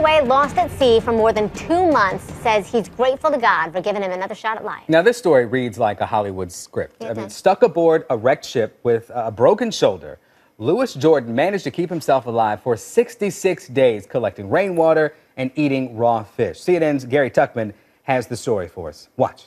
away lost at sea for more than two months says he's grateful to God for giving him another shot at life. Now, this story reads like a Hollywood script. I mean, stuck aboard a wrecked ship with a broken shoulder, Louis Jordan managed to keep himself alive for 66 days, collecting rainwater and eating raw fish. CNN's Gary Tuchman has the story for us. Watch.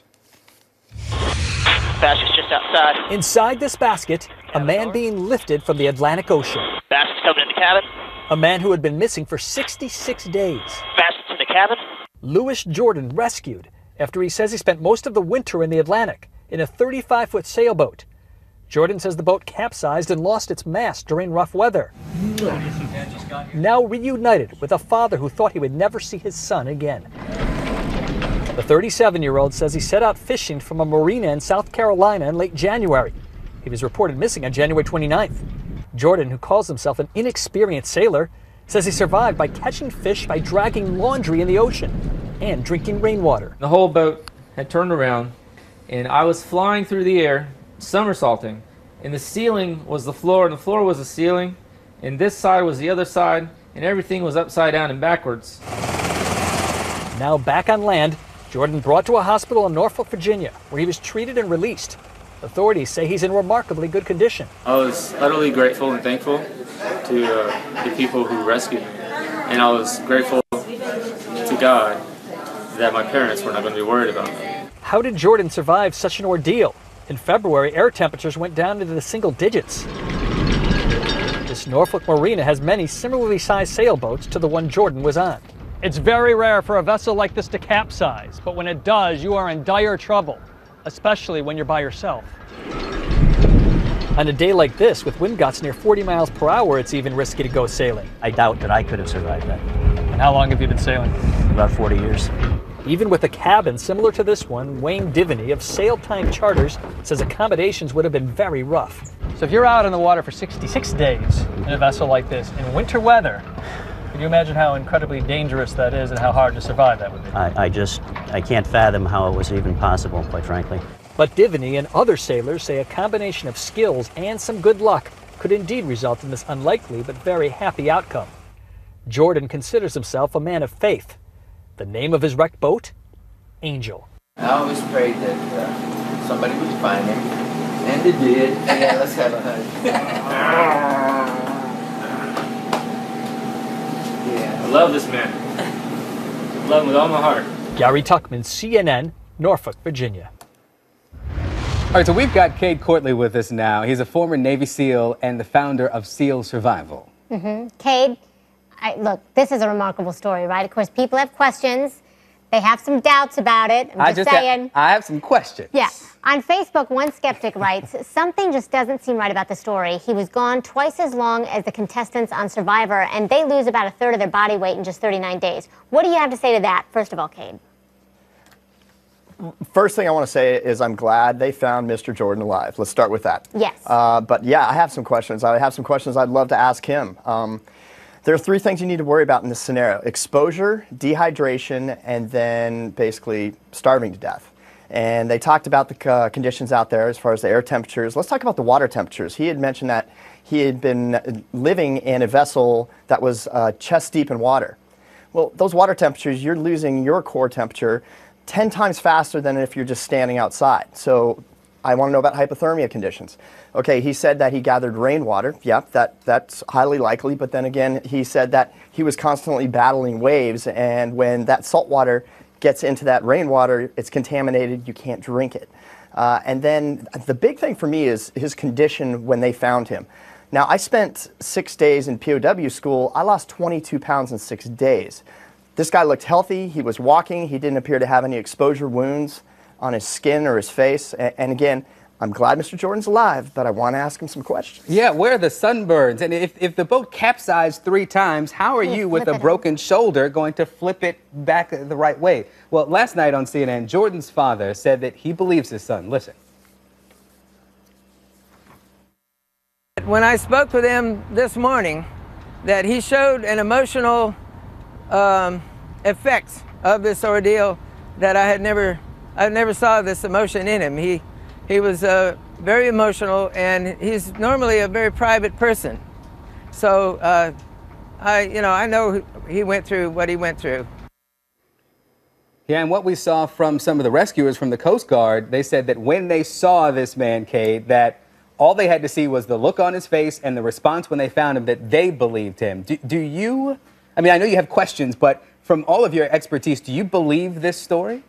Basket's just outside. Inside this basket, a man being lifted from the Atlantic Ocean. Basket's coming in the cabin. A man who had been missing for 66 days. Basket's in the cabin. Louis Jordan rescued after he says he spent most of the winter in the Atlantic in a 35 foot sailboat. Jordan says the boat capsized and lost its mast during rough weather. Now reunited with a father who thought he would never see his son again. The 37 year old says he set out fishing from a marina in South Carolina in late January. He was reported missing on January 29th. Jordan, who calls himself an inexperienced sailor, says he survived by catching fish by dragging laundry in the ocean and drinking rainwater. The whole boat had turned around, and I was flying through the air, somersaulting. And the ceiling was the floor, and the floor was the ceiling, and this side was the other side, and everything was upside down and backwards. Now back on land, Jordan brought to a hospital in Norfolk, Virginia, where he was treated and released. Authorities say he's in remarkably good condition. I was utterly grateful and thankful to uh, the people who rescued me. And I was grateful to God that my parents were not going to be worried about me. How did Jordan survive such an ordeal? In February, air temperatures went down into the single digits. This Norfolk Marina has many similarly sized sailboats to the one Jordan was on. It's very rare for a vessel like this to capsize, but when it does, you are in dire trouble especially when you're by yourself. On a day like this, with wind gusts near 40 miles per hour, it's even risky to go sailing. I doubt that I could have survived that. And how long have you been sailing? About 40 years. Even with a cabin similar to this one, Wayne Divany of Sail Time Charters says accommodations would have been very rough. So if you're out in the water for 66 days in a vessel like this in winter weather, can you imagine how incredibly dangerous that is and how hard to survive that would be? I, I just, I can't fathom how it was even possible, quite frankly. But Divany and other sailors say a combination of skills and some good luck could indeed result in this unlikely but very happy outcome. Jordan considers himself a man of faith. The name of his wrecked boat? Angel. I always prayed that uh, somebody would find him, and they did. Yeah, let's have a hug. I love this man. love him with all my heart. Gary Tuchman, CNN, Norfolk, Virginia. All right, so we've got Cade Courtley with us now. He's a former Navy SEAL and the founder of SEAL Survival. Mm-hmm. Cade, I, look, this is a remarkable story, right? Of course, people have questions. They have some doubts about it. I'm I just saying. I have some questions. Yeah. On Facebook, one skeptic writes, something just doesn't seem right about the story. He was gone twice as long as the contestants on Survivor, and they lose about a third of their body weight in just 39 days. What do you have to say to that, first of all, Cade? First thing I want to say is I'm glad they found Mr. Jordan alive. Let's start with that. Yes. Uh, but yeah, I have some questions. I have some questions I'd love to ask him. Um, there are three things you need to worry about in this scenario exposure, dehydration, and then basically starving to death. And they talked about the uh, conditions out there as far as the air temperatures. Let's talk about the water temperatures. He had mentioned that he had been living in a vessel that was uh, chest deep in water. Well, those water temperatures, you're losing your core temperature 10 times faster than if you're just standing outside. So I want to know about hypothermia conditions. Okay, he said that he gathered rainwater. Yep, that, that's highly likely. But then again, he said that he was constantly battling waves, and when that salt water gets into that rainwater, it's contaminated, you can't drink it. Uh, and then the big thing for me is his condition when they found him. Now, I spent six days in POW school. I lost 22 pounds in six days. This guy looked healthy. He was walking. He didn't appear to have any exposure wounds on his skin or his face. And, and again, I'm glad Mr. Jordan's alive, but I want to ask him some questions. Yeah, where are the sunburns? And if, if the boat capsized three times, how are you, with a broken shoulder, going to flip it back the right way? Well, last night on CNN, Jordan's father said that he believes his son. Listen. When I spoke with him this morning, that he showed an emotional um, effects of this ordeal that I had never, I never saw this emotion in him. He, he was uh, very emotional, and he's normally a very private person. So uh, I, you know, I know he went through what he went through. Yeah, and what we saw from some of the rescuers from the Coast Guard, they said that when they saw this man, Cade, that all they had to see was the look on his face and the response when they found him that they believed him. Do, do you, I mean, I know you have questions, but from all of your expertise, do you believe this story?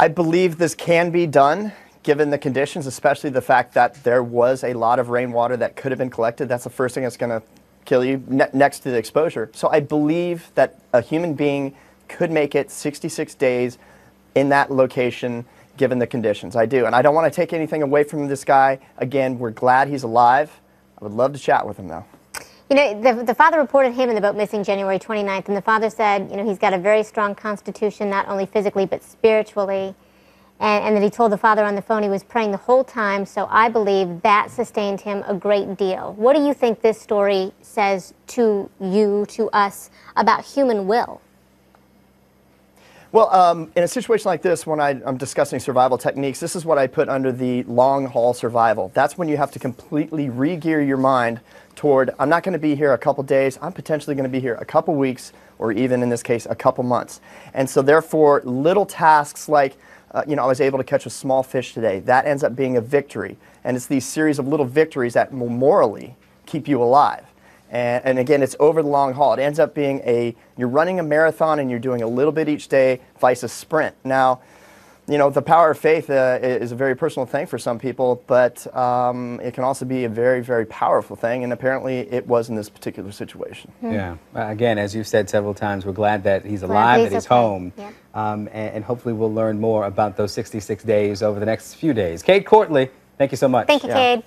I believe this can be done given the conditions, especially the fact that there was a lot of rainwater that could have been collected. That's the first thing that's going to kill you ne- next to the exposure. So I believe that a human being could make it 66 days in that location given the conditions. I do. And I don't want to take anything away from this guy. Again, we're glad he's alive. I would love to chat with him though. You know, the, the father reported him in the boat missing January 29th, and the father said, you know, he's got a very strong constitution, not only physically, but spiritually. And, and that he told the father on the phone he was praying the whole time, so I believe that sustained him a great deal. What do you think this story says to you, to us, about human will? Well, um, in a situation like this, when I, I'm discussing survival techniques, this is what I put under the long haul survival. That's when you have to completely re gear your mind toward I'm not going to be here a couple days, I'm potentially going to be here a couple weeks, or even in this case, a couple months. And so, therefore, little tasks like uh, you know, I was able to catch a small fish today. That ends up being a victory. And it's these series of little victories that will morally keep you alive. And, and, again, it's over the long haul. It ends up being a, you're running a marathon and you're doing a little bit each day, vice a sprint. Now, you know, the power of faith uh, is a very personal thing for some people, but um, it can also be a very, very powerful thing. And apparently it was in this particular situation. Hmm. Yeah. Uh, again, as you've said several times, we're glad that he's alive, he's that he's okay. home. Yep. Um, and, and hopefully we'll learn more about those 66 days over the next few days. Cade Courtley, thank you so much. Thank you, Yeah. Cade.